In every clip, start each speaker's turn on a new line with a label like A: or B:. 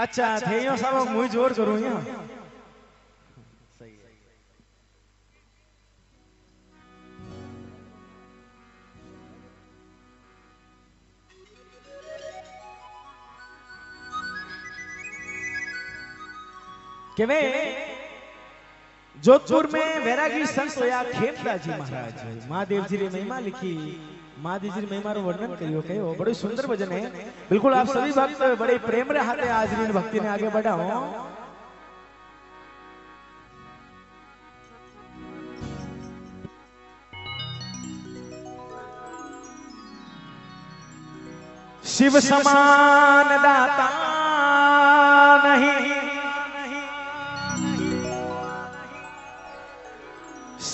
A: अच्छा थे सब मुझे ज़ोर करूँ यहाँ। કે વે जोधपुर में वैरागी संत होया खेमदा जी महाराज महादेव जी ने महिमा लिखी। महादेव जी ने महिमा रो वर्णन करियो कहो बड़े सुंदर भजन है। बिल्कुल आप सभी भक्त बड़े प्रेम रे हाथे आज भक्ति ने आगे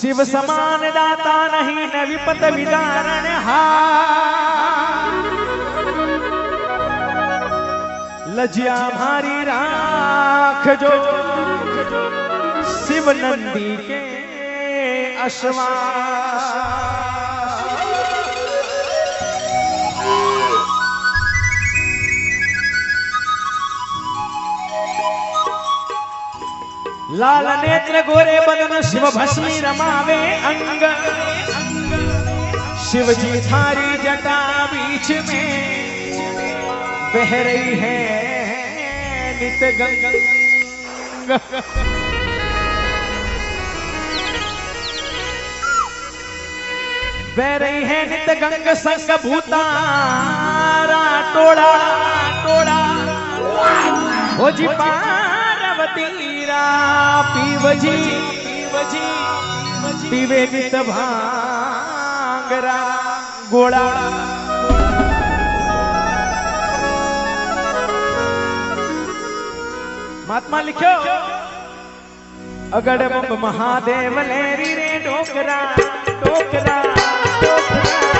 A: शिव समान दाता नहीं, न विपत विदारण लजिया भारी राख जो शिव नंदी के अश्वा लाल नेत्र गोरे बदन शिव भस्मी रमावे अंग। शिव जी थारी जटा बीच में बह रही है नित गंग। बह रही है नित गंग संग भूतारा टोड़ा टोड़ा। हो जी पार्वती रा पीवजी पीवजी, पीवे नित भांगरा गोड़ा महात्मा लिखो अगड़ महादेव लेरी रे डोकरा डोकरा डोकरा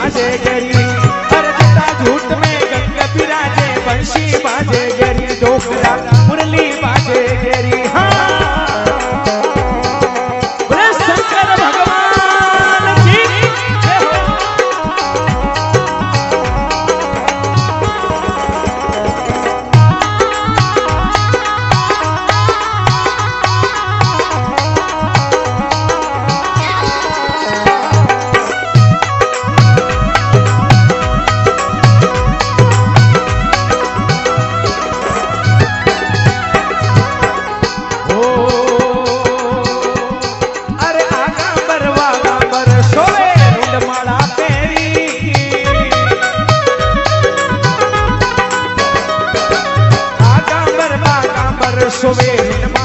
A: बाजे गरी अरे झूठ में गंगा बिराजे बंशी बाजे गरी डोकरा रसोवे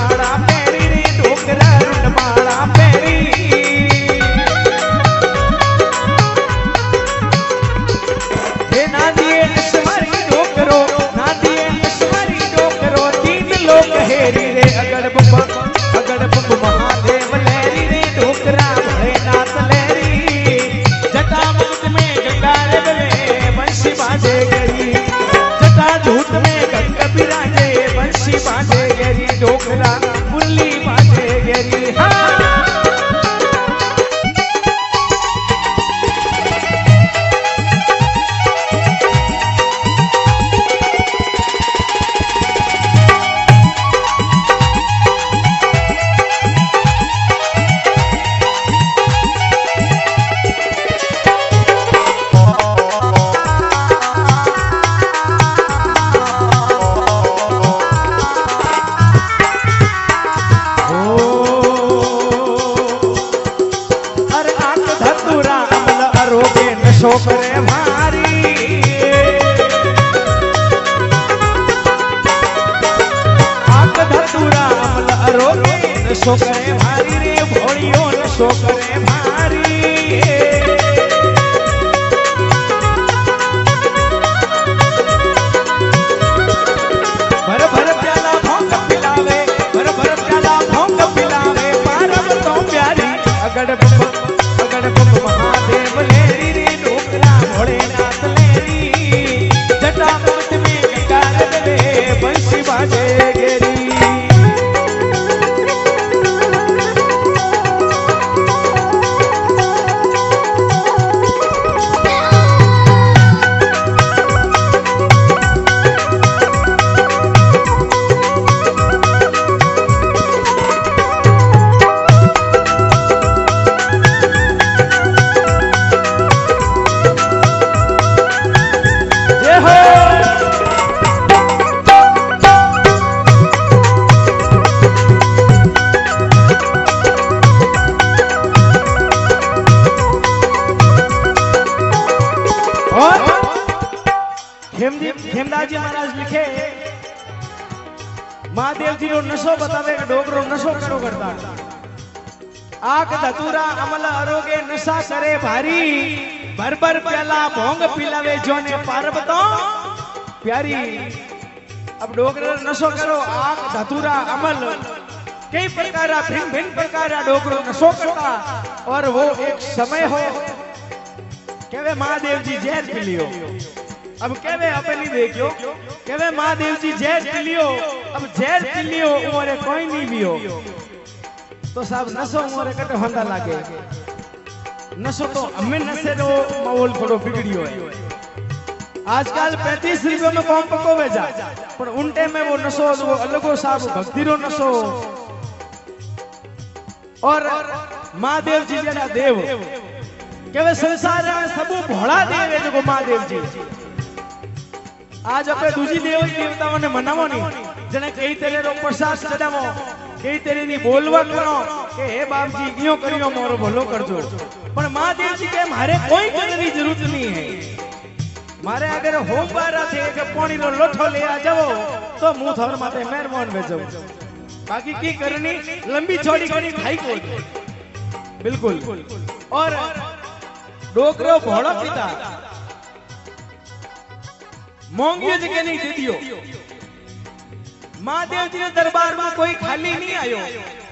A: भर भर प्याला भोंग पिलावे जोने बताओ प्यारी, अब डोकरो नशो करो, आग धतूरा अमल। कई प्रकार, भिन्न भिन्न प्रकार डोकरो नशो करता, और वो एक समय हो। केवे महादेव जी जैर पिलियो अब केवे अपनी देखियो केवे महादेव जी जैर पिलियो अब जैर पिलियो और कोई नहीं भी हो तो साहब नशो मोरे कटे होंदा लागे। नशो तो हमें नशे रो माहौल थोड़ो बिगड़ियो है। आजकल पैंतीस रुपये में कौन पको भेजा पर उन टाइम में वो नशो वो अलगो साहब भक्ति रो नशो और महादेव जी जरा देव केवे संसार में सबू भोळा देव है जो महादेव जी। आज अपने दूजी देव देवताओं ने मनावो नहीं। जने कई तेरे रो प्रसाद चढ़ावो कई तेरे नी बोलवा करो। કે હે બાપજી ગયો કર્યો મોરો ભલો કરજો પણ માં દે છે કે મારે કોઈ કરવાની જરૂર નહીં હે મારે અગર હોમ બારા છે કે પાણીનો લોઠો લેવા જવો તો હું થોર માટે મહેરબાન મે જઉં બાકી કી કરની લંબી છોડી કરી ખાઈ કો બિલકુલ ઓર ડોકરો ભોળો પિતા મોંઘ્યો છે કે નહીં દીધ્યો મહાદેવજી દરબારમાં કોઈ ખાલી નહીં આવ્યો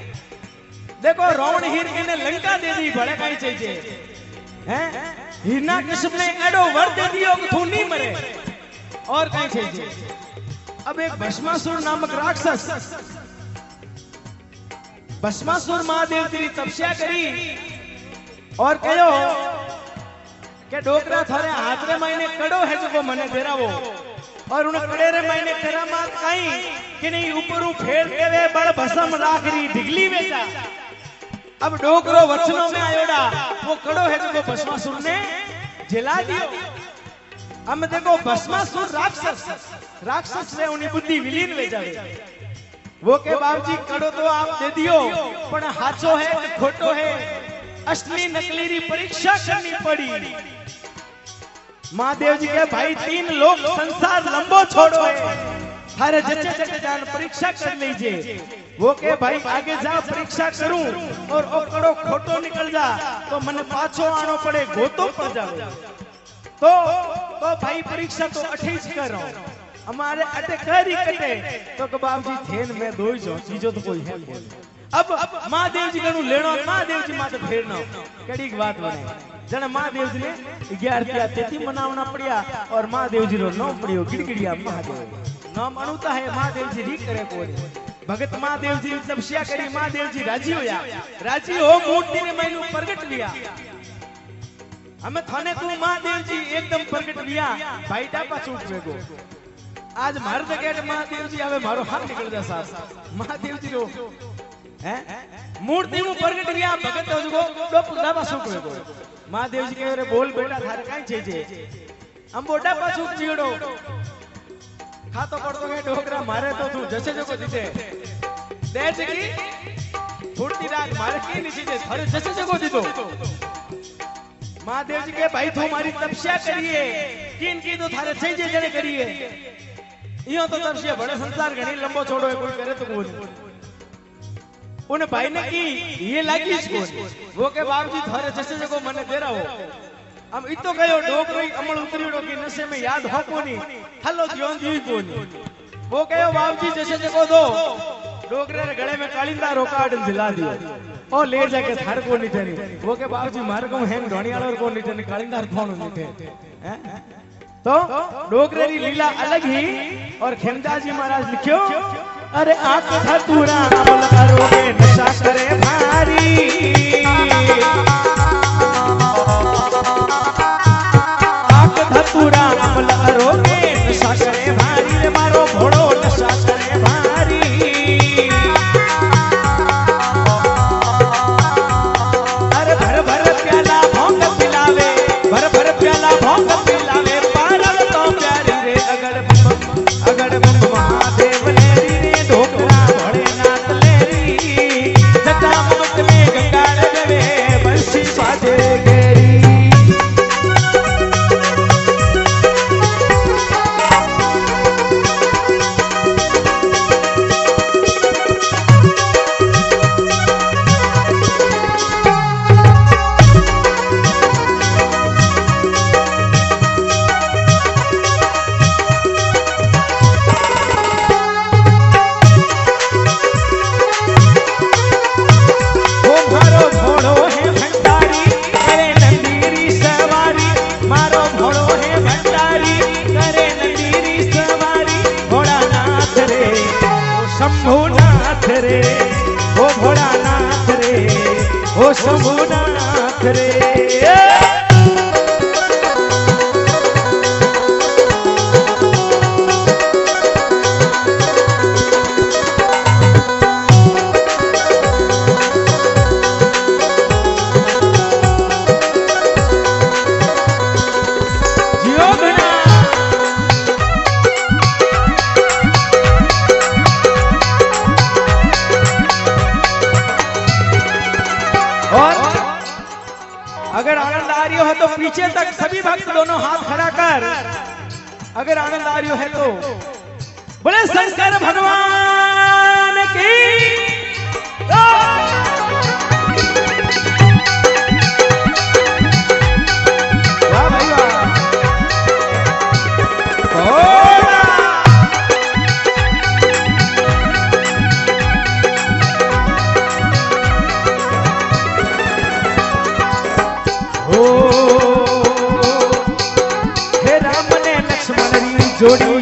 A: देखो रावण हीर ने लंका दे दी भले कहीं चाहिए हैं हिरना कश्यप ने एडो वर दे दियो कि तू नहीं मरे और कहीं चाहिए अब एक भस्मासुर नामक राक्षस भस्मासुर महादेव तेरी तपस्या करी और कहो કે ડોકરા થારે હાથ રે મહિને કડો હે જો મને દેરાવો और उन कड़े रे महीने करामात कहीं कि नहीं ऊपर फेर देवे बड़ भसम राखरी ढिगली वेचा अब डोकरो वचनों में आयोडा। वो कड़ो है जो भस्मासुर ने। जला दियो। हम देखो भस्मासुर राक्षस। राक्षस से उन्हें बुद्धि विलीन ले जावे वो के बाप जी कड़ो तो आप दे दियो। पण हाचो है कि खोटो है? असली नकली परीक्षा करनी पड़ी। महादेव जी के भाई, तीन लोग संसार लंबो छोड़ो है। थारे जचे जचे जान परीक्षा कर लीजिए। वो के भाई आगे जा परीक्षा करूँ। और ओकड़ो खोटो निकल जा तो मन पाछो आनो पड़े गोतो पड़ जावे। तो तो भाई परीक्षा तो अठीज करो हमारे अटे करी कटे। तो के बाप जी थेन में दोई जो चीजो तो कोई है अब महादेव जी कनु लेनो महादेव जी माते फेरनो। कड़ी बात बने। जने महादेव जी ने 11 तिया तेती मनावना पड़िया और महादेव जी रो नाम पड़ियो गिड़गिड़िया महादेव। नाम अनुता है महादेव जी री करे कोई भगत महादेव जी तपस्या करी महादेव जी राज़ी होया राज़ी हो मूर्ति ने मैनू प्रगट लिया हमें थाने को महादेव जी एकदम प्रगट लिया भाई डापा चूक वेगो आज मार जगह महादेव जी आवे मारो हाथ निकल जा साहब महादेव जी रो हैं मूर्ति में प्रगट लिया भगत हो जगो डोप डापा चूक वेगो महादेव जी कहे रे बोल बेटा थारे काई चाहिए हम बोडा पाछू चीड़ो ખાતો પડતો કે ઢોકરા મારે તો તું જશે જો કો દીજે દેજ કી ફૂટતી રાત મારે કી નીચે જે થરે જશે જો કો દીધો મહાદેવજી કે ભાઈ તું મારી તપસ્યા કરીએ કિન કીધું થારે થઈ જે જણે કરીએ ઈયો તો તપસ્યા ભણે સંસાર ઘણી લંબો છોડો એ કોઈ કરે તો બોલ उन भाई ने की ये लागी इसको वो के बाबूजी थारे जैसे जगह मने दे रहा हो हम इतो गयो डोक रही अमल उतरी डोकी नशे में याद हो कोनी हलो जोन दी कोनी वो कहो बाप जी जैसे जको दो डोकरे रे गले में कालिंदा रोकाट दिला दियो ओ ले जाके थार को नीचे नहीं वो के बाप जी मार को हेम ढोणियालो को नीचे नहीं कालिंदा कोण नीचे हैं तो डोकरे री लीला अलग ही और खेमदास जी महाराज लिखियो अरे आंख धतूरा अमल करोगे नशा करे भारी આંખ ધતુરા અમલ जोड़ी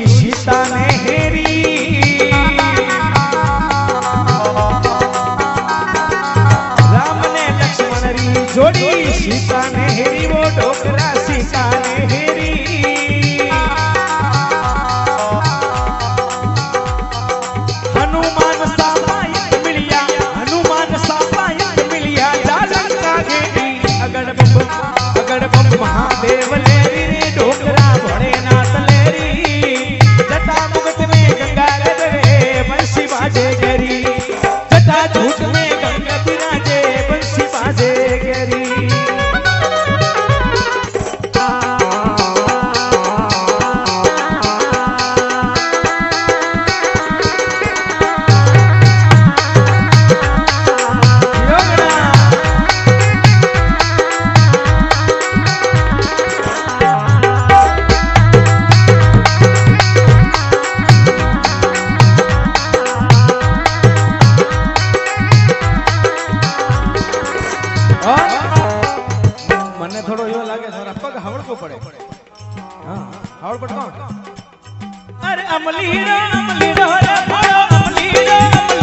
A: और बट कौन अरे अमली रो अमली रो अमली रो अमली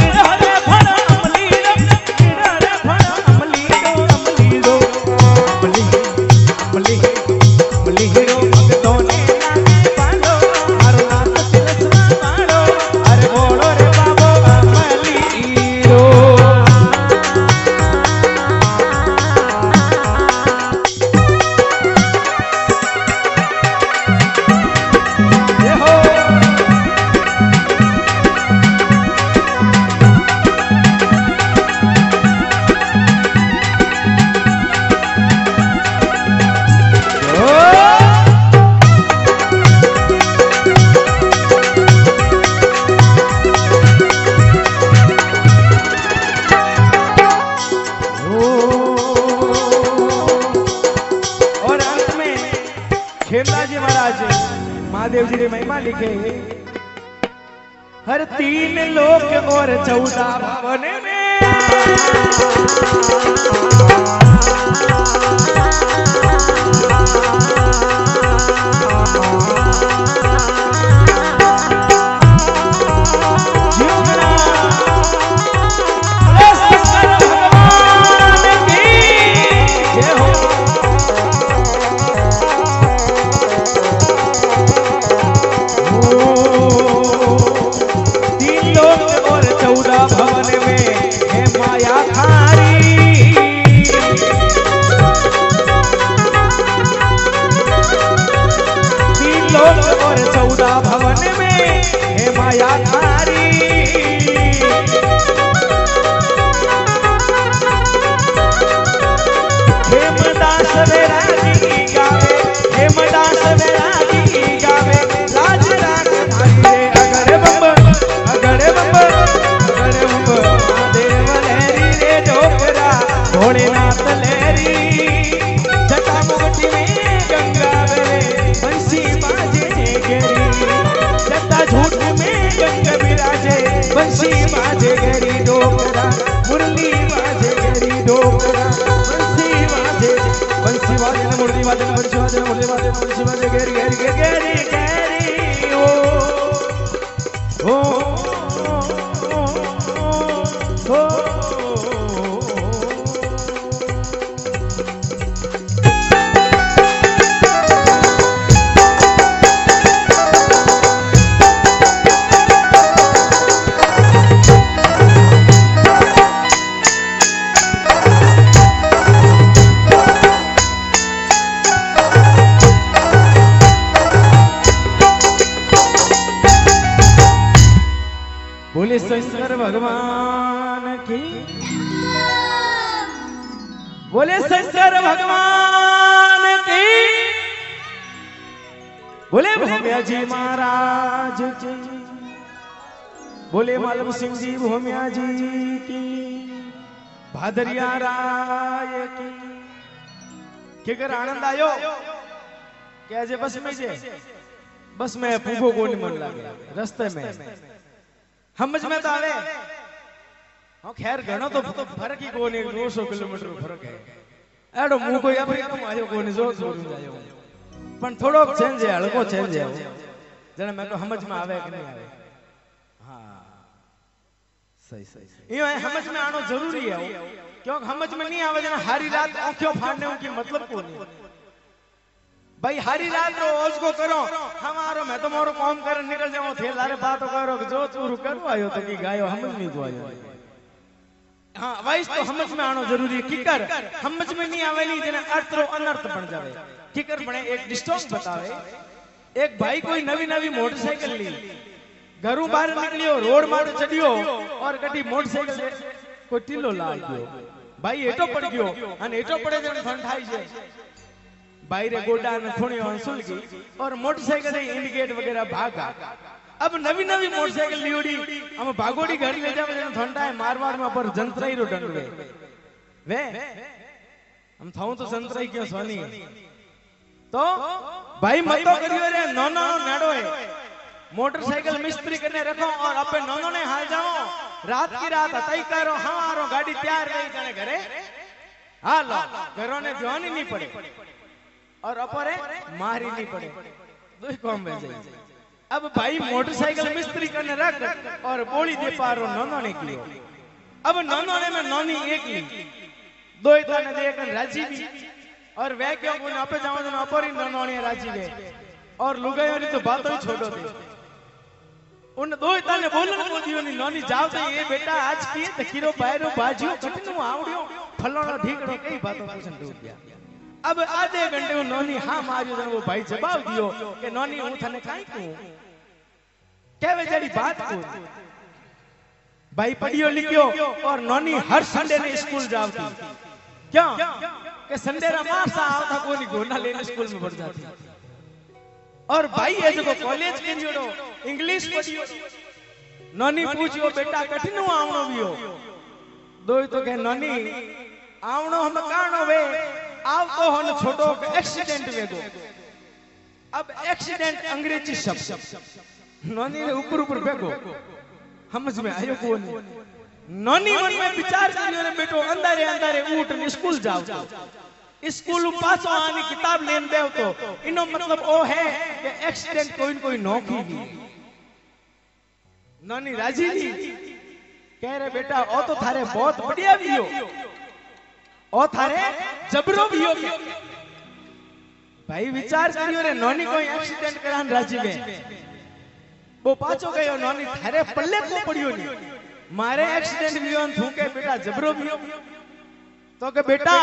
A: मुझे हर तीन लोक और चौदह भवन में। Vamos, बोले मालम सिंह जी भूमिया जी की भादरिया राय की કેકર આનંદ આવ્યો કે આજે બસ में जे बस में पूगो को नहीं मन लागे रास्ते में समझ में तो आवे हाँ खैर घणो तो तो फर्क ही कोनी 200 किलोमीटर फर्क है એડો હું કોઈ આપણે કેમ આવ્યો કોની જો જોડું આવ્યો પણ થોડોક ચેન્જ છે હલકો ચેન્જ છે જેને મેં તો સમજમાં આવે કે નહીં આવે હા सही सही ये समझ में आना ज़रूरी है क्योंकि समझ में नहीं आवे जना हारी रात आँखों फाड़ने उनकी मतलब को नहीं भाई, हारी रात रो ओज को करो। हमारो मैं तो मोरो काम कर निकल जाओ थे लारे बात करो जो चूरू करो, आयो तो की गायो समझ नहीं तो आयो। हाँ वाइस तो समझ में आना ज़रूरी है। किकर समझ में नहीं आवे नहीं जना अर्थ रो अनर्थ बन जावे। किकर बने, एक डिस्टोक बतावे। एक भाई कोई नवी नवी मोटरसाइकिल ली। ઘરું બહાર નીકળ્યો રોડ માથે ચડ્યો ઓર કટી મોટરસાઇકલ કોઈ ટીલો લાગ ગયો ભાઈ એટો પડી ગયો અને એટો પડે છે ઠંડાઈ છે भाई रे गोडा ने थोड़ी हंसुल की और मोटरसाइकिल से इंडिकेट वगैरह भागा अब नवी नवी मोटरसाइकिल लियोड़ी हम भागोड़ी घर ले जावे जने ठंडा है मारवाड़ में पर जंत्राई रो डंड वे वे हम थाऊ तो जंत्राई क्यों सोनी तो भाई मतो करियो रे नोनो नेडो है मोटरसाइकिल मिस्त्री करने रखो और अपने नोनो ने हाल जाओ। रात की रात तय करो हमारो गाड़ी तैयार रही जाने घरे। हालो घरों ने जोनी नहीं पड़े। और अपरे, मारी नहीं पड़े। दो ही काम में अब भाई मोटरसाइकिल मिस्त्री करने रख और बोली दे पारो नोनो ने कियो अब नोनो ने में नोनी एक ली दो ही ताने दे कर राज़ी भी। और वे क्यों को अपे जाओ तो अपर ही नोनो ने राज़ी वे और लुगायो ने तो बातों ही छोड़ो दे। उन दो ही ताने बोलन को दियो नी नोनी जाओ तो ये बेटा आज किए तो किरो बायरो बाजियो, कटनु आवड़ियो फलाणो ढीकड़ो कई बातों पूछन डूब गया अब आधे घंटे में नोनी हाँ मारियो जन वो भाई जवाब दियो कि नोनी, हूँ थने काई कहूँ केवे जड़ी बात को? भाई पढ़ियो लिखियो, और नोनी हर संडे ने स्कूल जावती क्यों? कि संडे रा मासा आवता गोना लेने स्कूल में पढ़ जाती। और भाई ये जो कॉलेज के जोड़ो इंग्लिश पढ़ियो। नोनी पूछियो बेटा कठिन आवणो बियो दो तो कहे नोनी आवणो हम काणो वे। आवतो हो न छोटो एक्सीडेंट वेगो अब एक्सीडेंट अंग्रेज़ी शब्द। नोनी ने ऊपर ऊपर बेगो समझ में आयो कौन? नोनी मन में विचार करियो ने बेटो अंधारे अंधारे उठ स्कूल जाओ। स्कूल पासो आनी किताब लेन देव तो इनो मतलब ओ है कि एक्सीडेंट कोई न कोई नौकरी दी नोनी राज़ी थी कह रहे बेटा ओ तो थारे बहुत बढ़िया भी हो। ओ थारे जबरो भी हो। भाई विचार करियो रे नोनी कोई एक्सीडेंट करान राज़ी में। वो पाछो गयो नोनी थारे पल्ले को पड़ियो नहीं मारे एक्सीडेंट भी हो थू के बेटा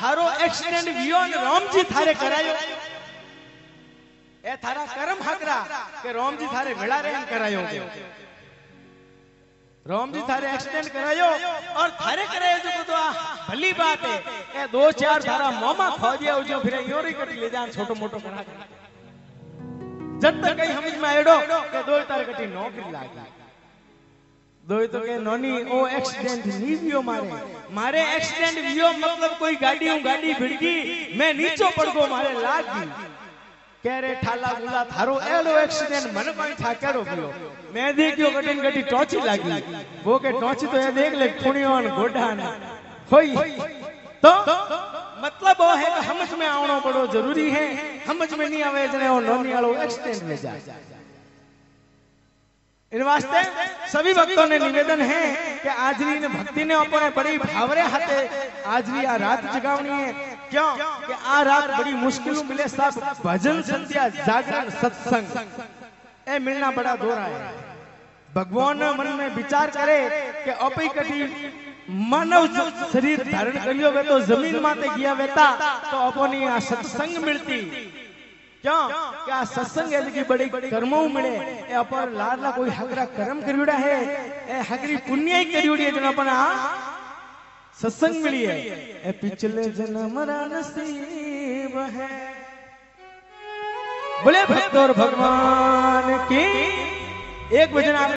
A: थारो एक्सीडेंट भी हो ने रामजी थारे करायो। ए थारा कर्म हकरा के रामजी थारे भेड़ा रे करायो राम जी थारे एक्सीडेंट करायो और थारे करायो जो तो आ, भली बात है। ए दो चार थारा मोमा खो दिया जो फिर योरी कटी ले जान छोटो मोटो करा जब तक कहीं समझ में आएडो, के दो तार कटी नौकरी लागी। दो तो के नोनी, ओ एक्सीडेंट नहीं वियो मारे। मारे एक्सीडेंट वियो मतलब कोई गाड़ी हूँ, गाड़ी भिड़गी मैं नीचो पड़ गो मारे लागी। कह रे, ठाला गुला, थारो एलो एक्सीडेंट मन कोई था करो बियो मैं देखियो कटिन कटी टोची लागी। वो के टोची तो ये देख ले, खुणियो न गोडा न होई तो मतलब वो है कि समझ में आवणो बड़ो ज़रूरी है। समझ में नहीं आवे जने वो नोनी वालो एक्सीडेंट में जाए। इन वास्ते सभी भक्तों ने निवेदन है कि आजरी ने भक्ति ने अपने बड़ी भावरे हाथे आजरी आ रात जगावनी है। क्यों? कि आ रात बड़ी मुश्किलों मिले सब भजन संध्या जागरण सत्संग। ए मिलना बड़ा दोरा है। भगवान मन में विचार करे कि अपई कटी मानव शरीर धारण करियो वे तो ज़मीन माते गया वेता तो अपनी आ सत्संग मिलती। क्यों? क्या सत्संग है कि बड़े कर्मों मिले ए अपन लाडला कोई हगरा कर्म करियोड़ा है? पुण्य ही करियोड़ी सत्संग मिली है? पिछले जन्म नसीब है। बोले भक्त और भगवान की एक वचन